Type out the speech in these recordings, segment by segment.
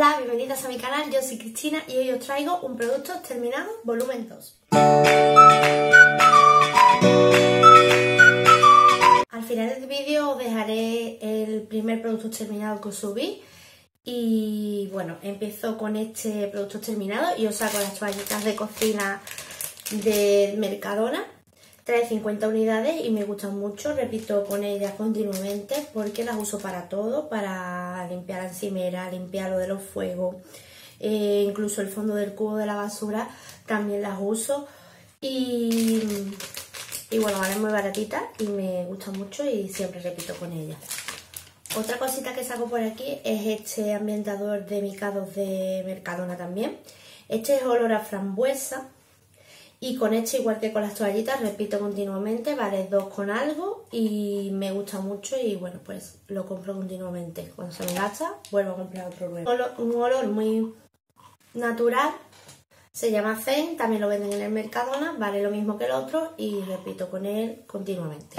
Hola, bienvenidas a mi canal, yo soy Cristina y hoy os traigo un producto terminado volumen 2. Al final del vídeo os dejaré el primer producto terminado que os subí y bueno, empiezo con este producto terminado y os saco las toallitas de cocina de Mercadona Trae 50 unidades y me gustan mucho, repito con ellas continuamente porque las uso para todo, para limpiar la encimera, limpiar lo de los fuegos, eh, incluso el fondo del cubo de la basura también las uso y, y bueno, valen muy baratitas y me gustan mucho y siempre repito con ellas. Otra cosita que saco por aquí es este ambientador de micados de Mercadona también. Este es olor a frambuesa y con este, igual que con las toallitas, repito continuamente, vale dos con algo y me gusta mucho y bueno, pues lo compro continuamente. Cuando se me gasta, vuelvo a comprar otro nuevo. Un olor, muy natural, se llama Zen, también lo venden en el Mercadona, vale lo mismo que el otro y repito con él continuamente.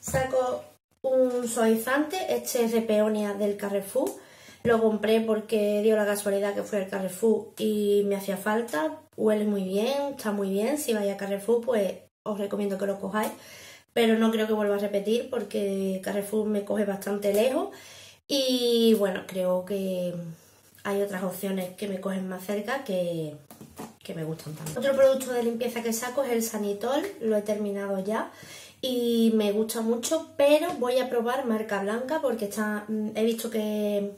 Saco un suavizante, este es de Peonia del Carrefour. Lo compré porque dio la casualidad que fue al Carrefour y me hacía falta huele muy bien, está muy bien. Si vais a Carrefour, pues os recomiendo que lo cojáis. Pero no creo que vuelva a repetir porque Carrefour me coge bastante lejos. Y bueno, creo que hay otras opciones que me cogen más cerca que, que me gustan tanto. Otro producto de limpieza que saco es el Sanitol, lo he terminado ya y me gusta mucho, pero voy a probar marca blanca porque está, mm, he visto que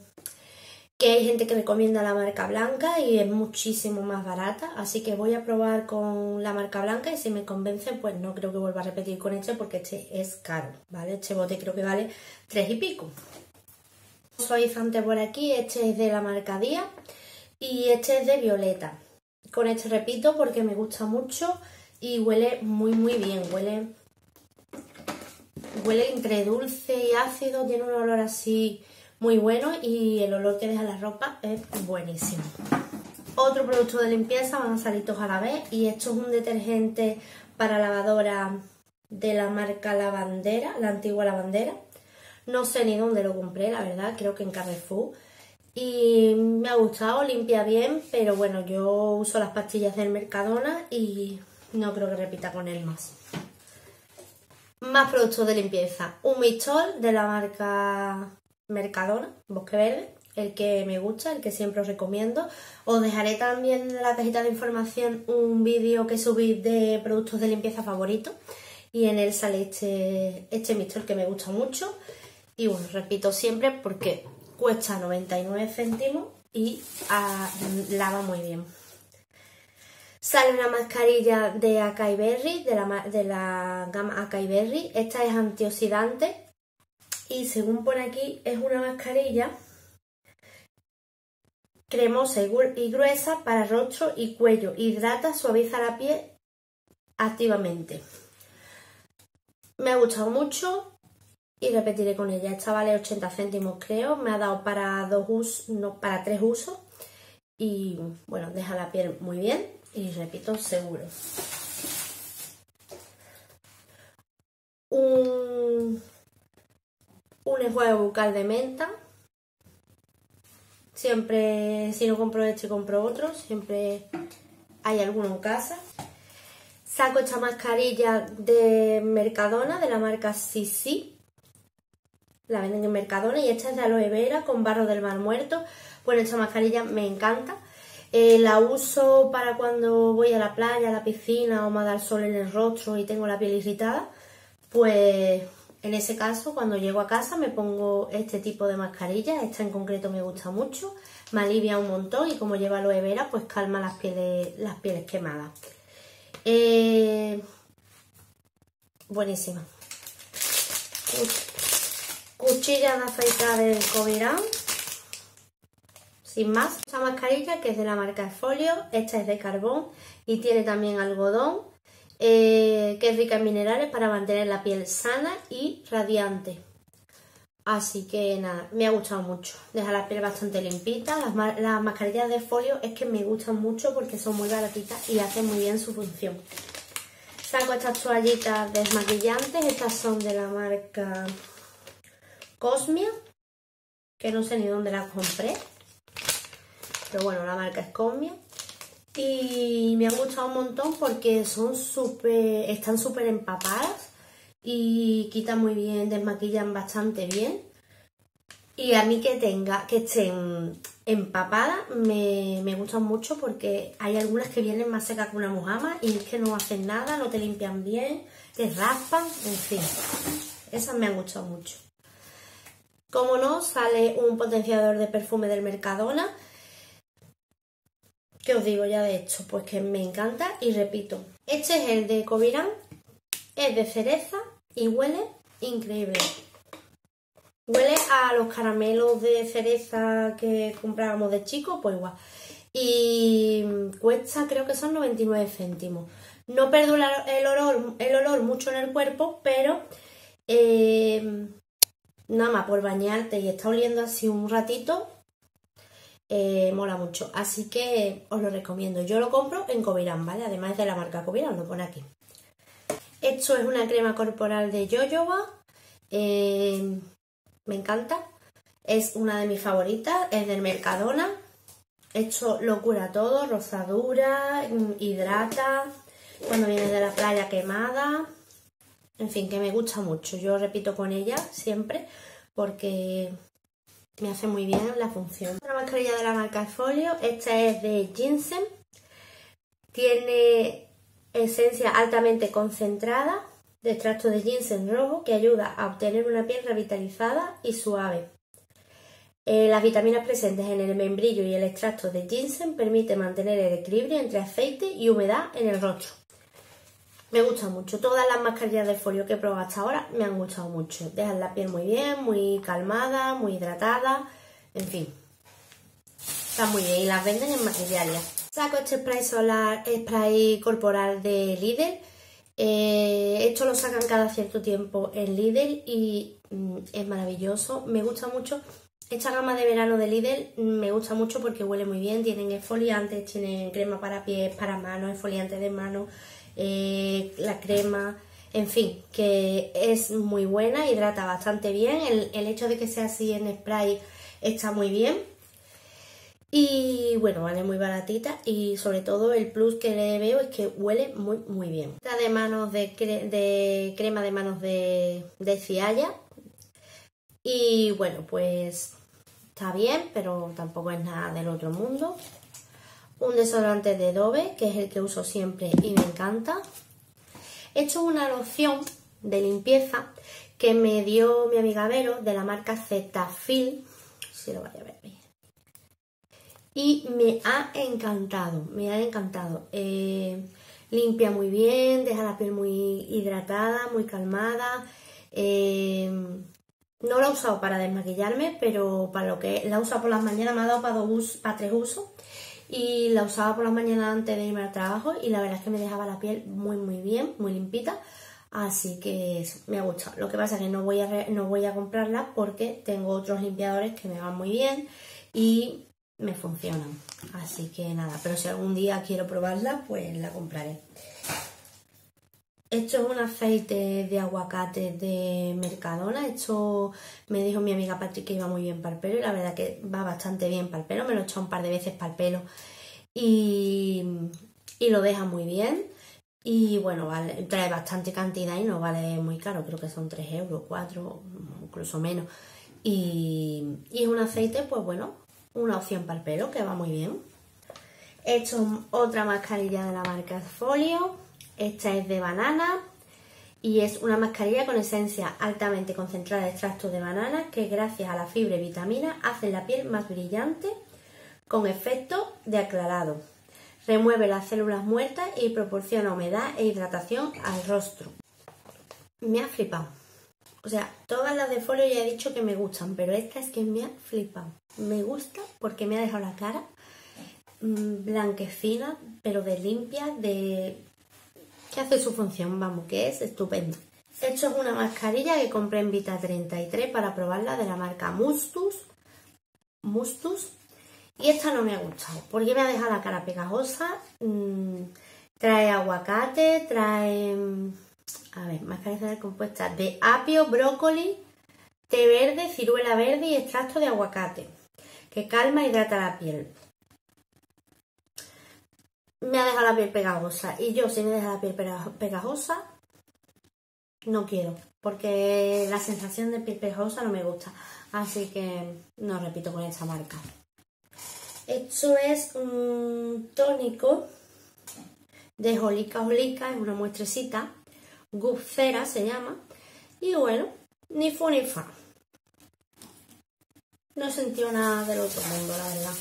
que hay gente que recomienda la marca blanca y es muchísimo más barata, así que voy a probar con la marca blanca y si me convence pues no creo que vuelva a repetir con este porque este es caro, ¿vale? Este bote creo que vale tres y pico. Suavizante por aquí, este es de la marca Día y este es de Violeta. Con este repito porque me gusta mucho y huele muy muy bien, huele, huele entre dulce y ácido, tiene un olor así muy bueno y el olor que deja la ropa es buenísimo. Otro producto de limpieza, van a salir todos a la vez y esto es un detergente para lavadora de la marca Lavandera, la antigua Lavandera. No sé ni dónde lo compré, la verdad, creo que en Carrefour. Y me ha gustado, limpia bien, pero bueno, yo uso las pastillas del Mercadona y no creo que repita con él más. Más productos de limpieza. Un Mistol de la marca Mercadona, Bosque Verde, el que me gusta, el que siempre os recomiendo. Os dejaré también en la cajita de información un vídeo que subí de productos de limpieza favoritos y en él sale este, este mixtor que me gusta mucho. Y bueno, repito siempre porque cuesta 99 céntimos y ah, lava muy bien. Sale una mascarilla de Acai Berry, de la, de la gama Acai Berry. Esta es antioxidante y según pone aquí es una mascarilla cremosa y gruesa para rostro y cuello. Hidrata, suaviza la piel activamente. Me ha gustado mucho y repetiré con ella. Esta vale 80 céntimos creo. Me ha dado para dos usos, no, para tres usos. Y bueno, deja la piel muy bien y repito, seguro. Un un enjuague bucal de menta. Siempre, si no compro este, compro otro. Siempre hay alguno en casa. Saco esta mascarilla de Mercadona, de la marca Sisi. La venden en Mercadona y esta es de aloe vera con barro del mar muerto. Bueno, esta mascarilla me encanta. Eh, la uso para cuando voy a la playa, a la piscina o me da el sol en el rostro y tengo la piel irritada. Pues en ese caso, cuando llego a casa me pongo este tipo de mascarilla, esta en concreto me gusta mucho, me alivia un montón y como lleva aloe vera, pues calma las pieles, las pieles quemadas. Eh, buenísima. Cuchilla de afeitar del Covirán. Sin más, esta mascarilla que es de la marca Folio, esta es de carbón y tiene también algodón eh, que es rica en minerales para mantener la piel sana y radiante. Así que nada, me ha gustado mucho. Deja la piel bastante limpita. Las, mascarillas de folio es que me gustan mucho porque son muy baratitas y hacen muy bien su función. Saco estas toallitas desmaquillantes. Estas son de la marca Cosmia. que no sé ni dónde las compré. Pero bueno, la marca es Comia. Y me han gustado un montón porque son súper, están súper empapadas y quitan muy bien, desmaquillan bastante bien. Y a mí que tenga, que estén empapadas me, me gustan mucho porque hay algunas que vienen más secas que una mojama y es que no hacen nada, no te limpian bien, te raspan, en fin. Esas me han gustado mucho. Como no, sale un potenciador de perfume del Mercadona. ¿Qué os digo ya de hecho? Pues que me encanta y repito. Este es el de Covirán. Es de cereza y huele increíble. Huele a los caramelos de cereza que comprábamos de chico, pues igual. Y cuesta, creo que son 99 céntimos. No perdura el olor, el olor mucho en el cuerpo, pero eh, nada más por bañarte y está oliendo así un ratito, eh, mola mucho. Así que os lo recomiendo. Yo lo compro en Covirán, ¿vale? Además de la marca Covirán, lo pone aquí. Esto es una crema corporal de Jojoba. Eh, me encanta. Es una de mis favoritas. Es del Mercadona. Esto lo cura todo. Rosadura, hidrata. Cuando vienes de la playa quemada. En fin, que me gusta mucho. Yo repito con ella siempre porque me hace muy bien la función. Una mascarilla de la marca Folio. Esta es de Ginseng. Tiene esencia altamente concentrada de extracto de ginseng rojo que ayuda a obtener una piel revitalizada y suave. Eh, las vitaminas presentes en el membrillo y el extracto de ginseng permiten mantener el equilibrio entre aceite y humedad en el rostro. Me gusta mucho. Todas las mascarillas de folio que he probado hasta ahora me han gustado mucho. Dejan la piel muy bien, muy calmada, muy hidratada. En fin. Está muy bien. Y las venden en maquillaria. Saco este spray solar, spray corporal de Lidl. Eh, esto lo sacan cada cierto tiempo en Lidl y mm, es maravilloso. Me gusta mucho. Esta gama de verano de Lidl me gusta mucho porque huele muy bien. Tienen esfoliantes, tienen crema para pies, para manos, esfoliantes de manos, eh, la crema, en fin, que es muy buena, hidrata bastante bien. el hecho de que sea así en spray está muy bien. Y bueno, vale muy baratita y sobre todo el plus que le veo es que huele muy muy bien. Está de manos de, crema de manos de, de cialla. Y bueno, pues está bien, pero tampoco es nada del otro mundo. Un desodorante de Dove, que es el que uso siempre y me encanta. He hecho una loción de limpieza que me dio mi amiga Vero de la marca Zetafil. Si lo vaya a ver bien y me ha encantado, me ha encantado. Eh, limpia muy bien, deja la piel muy hidratada, muy calmada. Eh, no la he usado para desmaquillarme, pero para lo que la he usado por las mañanas me ha dado para, dos, para tres usos. Y la usaba por las mañanas antes de irme al trabajo y la verdad es que me dejaba la piel muy muy bien, muy limpita. Así que me ha gustado. Lo que pasa es que no voy a, no voy a comprarla porque tengo otros limpiadores que me van muy bien y me funcionan. Así que nada, pero si algún día quiero probarla, pues la compraré. Esto es un aceite de aguacate de Mercadona. Esto me dijo mi amiga Patrick que iba muy bien para el pelo y la verdad que va bastante bien para el pelo. Me lo he echado un par de veces para el pelo y, y lo deja muy bien. Y bueno, trae bastante cantidad y no vale muy caro. Creo que son 3 euros, 4, incluso menos. Y, y es un aceite, pues bueno, una opción para el pelo que va muy bien. Esto es otra mascarilla de la marca Folio. Esta es de banana y es una mascarilla con esencia altamente concentrada de extracto de banana que gracias a la fibra y vitamina hace la piel más brillante con efecto de aclarado. Remueve las células muertas y proporciona humedad e hidratación al rostro. Me ha flipado. O sea, todas las de folio ya he dicho que me gustan, pero esta es que me ha flipado. Me gusta porque me ha dejado la cara mm, blanquecina, pero de limpia, de... que hace su función, vamos, que es estupendo. Esto es una mascarilla que compré en Vita 33 para probarla de la marca Mustus. Mustus. Y esta no me ha gustado porque me ha dejado la cara pegajosa. Mm, trae aguacate, trae a ver, mascarilla compuesta de apio, brócoli, té verde, ciruela verde y extracto de aguacate, que calma e hidrata la piel. Me ha dejado la piel pegajosa y yo si me deja la piel pegajosa, no quiero, porque la sensación de piel pegajosa no me gusta. Así que no repito con esta marca. Esto es un tónico de Jolica Jolica, es una muestrecita. Gupcera se llama. Y bueno, ni fu ni fa. No sentido nada del otro mundo, la verdad.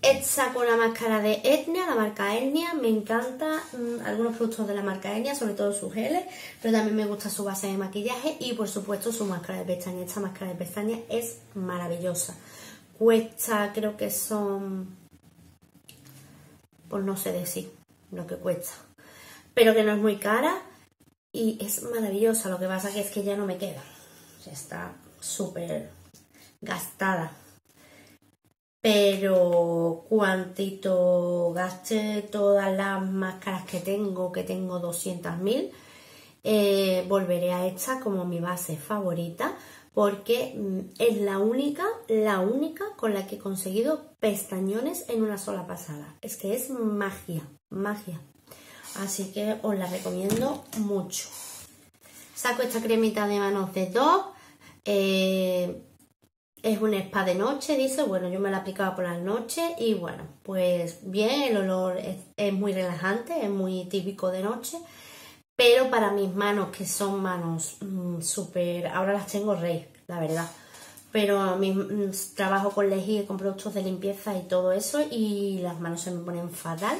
Esta con la máscara de Etnia, la marca Etnia, me encanta mm, algunos productos de la marca Etnia, sobre todo sus geles, pero también me gusta su base de maquillaje y por supuesto su máscara de pestaña. Esta máscara de pestaña es maravillosa. Cuesta, creo que son, pues no sé decir lo que cuesta, pero que no es muy cara y es maravillosa. Lo que pasa que es que ya no me queda, está súper gastada pero cuantito gaste todas las máscaras que tengo, que tengo 200.000, eh, volveré a esta como mi base favorita porque mm, es la única, la única con la que he conseguido pestañones en una sola pasada. Es que es magia, magia. Así que os la recomiendo mucho. Saco esta cremita de manos de dos. Eh, es un spa de noche, dice. Bueno, yo me la aplicaba por las noches y bueno, pues bien, el olor es, muy relajante, es muy típico de noche. Pero para mis manos, que son manos mm, súper. Ahora las tengo rey, la verdad. Pero a mí mm, trabajo con lejía, con productos de limpieza y todo eso, y las manos se me ponen fatal.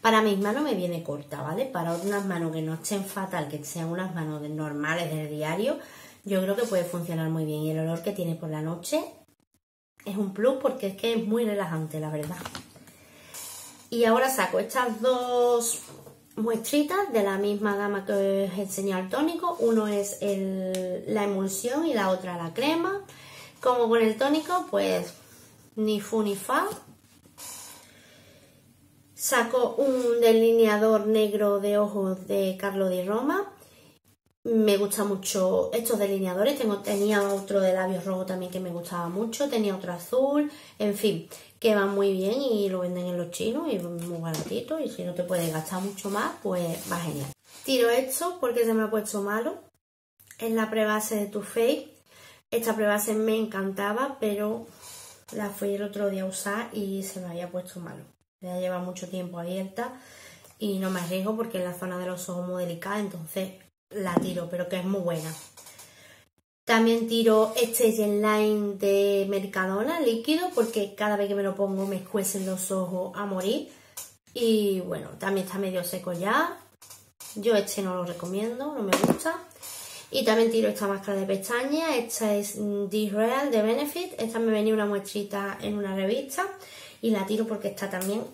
Para mis manos me viene corta, ¿vale? Para unas manos que no estén fatal, que sean unas manos normales del diario, yo creo que puede funcionar muy bien. Y el olor que tiene por la noche es un plus porque es que es muy relajante, la verdad. Y ahora saco estas dos muestritas de la misma gama que os he enseñado el tónico. Uno es la emulsión y la otra la crema. Como con el tónico, pues ni fu ni fa. Saco un delineador negro de ojos de Carlo Di Roma me gusta mucho estos delineadores. Tengo, tenía otro de labios rojo también que me gustaba mucho. Tenía otro azul. En fin, que van muy bien y lo venden en los chinos y muy baratito. Y si no te puedes gastar mucho más, pues va genial. Tiro esto porque se me ha puesto malo. Es la prebase de Too Faced. Esta prebase me encantaba, pero la fui el otro día a usar y se me había puesto malo. Ya lleva mucho tiempo abierta y no me arriesgo porque en la zona de los ojos muy delicada, entonces la tiro, pero que es muy buena. También tiro este Gen Line de Mercadona líquido porque cada vez que me lo pongo me escuecen los ojos a morir. Y bueno, también está medio seco ya. Yo este no lo recomiendo, no me gusta. Y también tiro esta máscara de pestañas. Esta es D-Real de Benefit. Esta me venía una muestrita en una revista. Y la tiro porque está también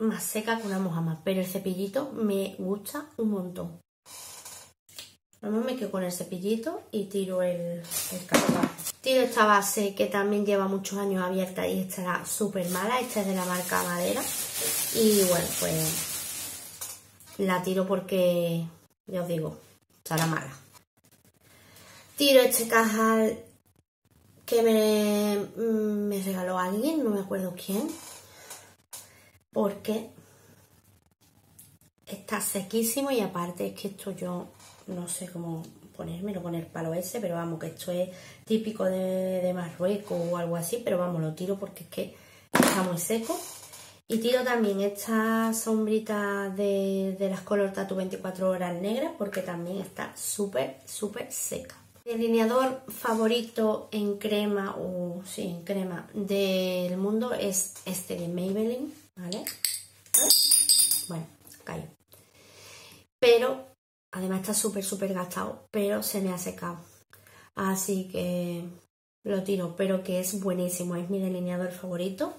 más seca que una mojama, pero el cepillito me gusta un montón. Vamos, me quedo con el cepillito y tiro el, el Tiro esta base que también lleva muchos años abierta y estará súper mala. Esta es de la marca Madera. Y bueno, pues la tiro porque, ya os digo, estará mala. Tiro este cajal que me, me regaló alguien, no me acuerdo quién porque está sequísimo y aparte es que esto yo no sé cómo ponérmelo, poner palo ese, pero vamos, que esto es típico de, Marruecos o algo así, pero vamos, lo tiro porque es que está muy seco. Y tiro también esta sombrita de, de las Color Tattoo 24 horas negras porque también está súper, súper seca. El delineador favorito en crema, o sí, en crema del mundo es este de Maybelline ¿vale? Bueno, cayó. Pero, además está súper, súper gastado, pero se me ha secado. Así que lo tiro, pero que es buenísimo, es mi delineador favorito.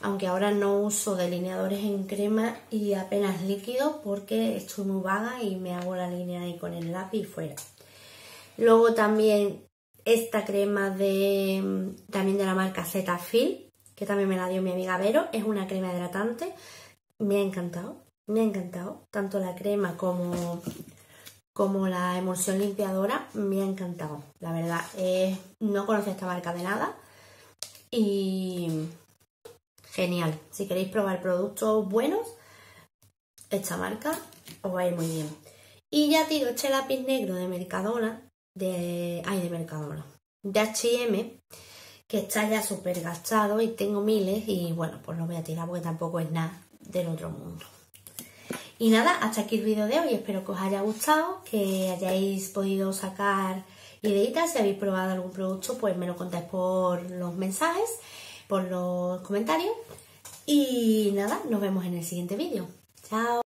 Aunque ahora no uso delineadores en crema y apenas líquido porque estoy muy vaga y me hago la línea ahí con el lápiz fuera. Luego también esta crema de también de la marca Zetafil que también me la dio mi amiga Vero. Es una crema hidratante. Me ha encantado, me ha encantado. Tanto la crema como, como la emulsión limpiadora me ha encantado, la verdad. No conocía esta marca de nada y genial. Si queréis probar productos buenos, esta marca os va a ir muy bien. Y ya tiro este lápiz negro de Mercadona, de, ay, de Mercadona, de H&M, que está ya súper gastado y tengo miles y bueno, pues lo voy a tirar porque tampoco es nada del otro mundo. Y nada, hasta aquí el vídeo de hoy. Espero que os haya gustado, que hayáis podido sacar ideitas. Si habéis probado algún producto, pues me lo contáis por los mensajes, por los comentarios. Y nada, nos vemos en el siguiente vídeo. Chao.